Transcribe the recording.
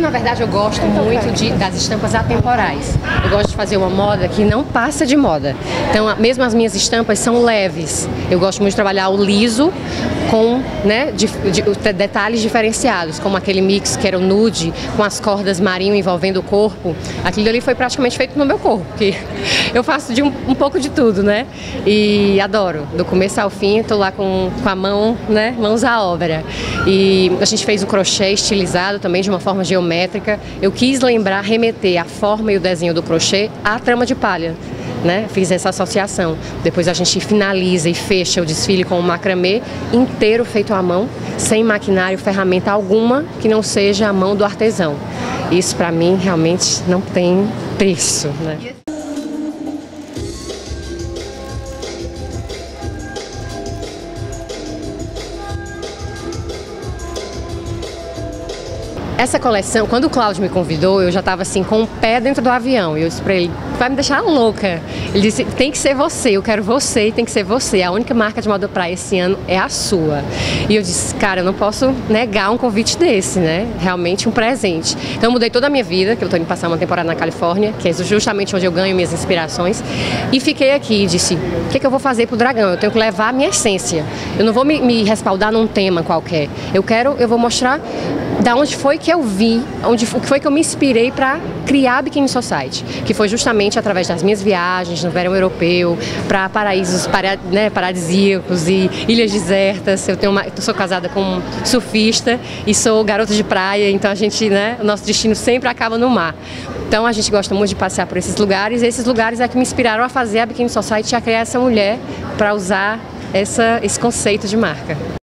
na verdade, eu gosto muito de, das estampas atemporais. Eu gosto de fazer uma moda que não passa de moda. Então, mesmo as minhas estampas são leves. Eu gosto muito de trabalhar o liso com né, de, de, detalhes diferenciados, como aquele mix que era o nude, com as cordas marinho envolvendo o corpo. Aquilo ali foi praticamente feito no meu corpo, porque eu faço de um, um pouco de tudo, né? E adoro. Do começo ao fim, estou lá com, com a mão, né? Mãos à obra. E a gente fez o crochê estilizado também de uma forma geométrica. Eu quis lembrar, remeter a forma e o desenho do crochê à trama de palha né? Fiz essa associação. Depois a gente finaliza e fecha o desfile com o macramê inteiro feito à mão, sem maquinário, ferramenta alguma que não seja a mão do artesão. Isso para mim realmente não tem preço, né? Essa coleção, quando o Cláudio me convidou, eu já estava assim com o pé dentro do avião. E eu disse para ele, vai me deixar louca. Ele disse, tem que ser você, eu quero você e tem que ser você. A única marca de moda praia esse ano é a sua. E eu disse, cara, eu não posso negar um convite desse, né? Realmente um presente. Então eu mudei toda a minha vida, que eu estou indo passar uma temporada na Califórnia, que é justamente onde eu ganho minhas inspirações. E fiquei aqui e disse, o que, é que eu vou fazer pro dragão? Eu tenho que levar a minha essência. Eu não vou me, me respaldar num tema qualquer. Eu quero, eu vou mostrar da onde foi que eu vi, onde foi que eu me inspirei para criar a Bikini Society, que foi justamente através das minhas viagens no verão europeu, para paraísos para, né, paradisíacos e ilhas desertas. Eu tenho uma, eu sou casada com um surfista e sou garota de praia, então a gente, né, o nosso destino sempre acaba no mar. Então a gente gosta muito de passear por esses lugares, e esses lugares é que me inspiraram a fazer a Bikini Society e a criar essa mulher para usar essa, esse conceito de marca.